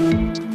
you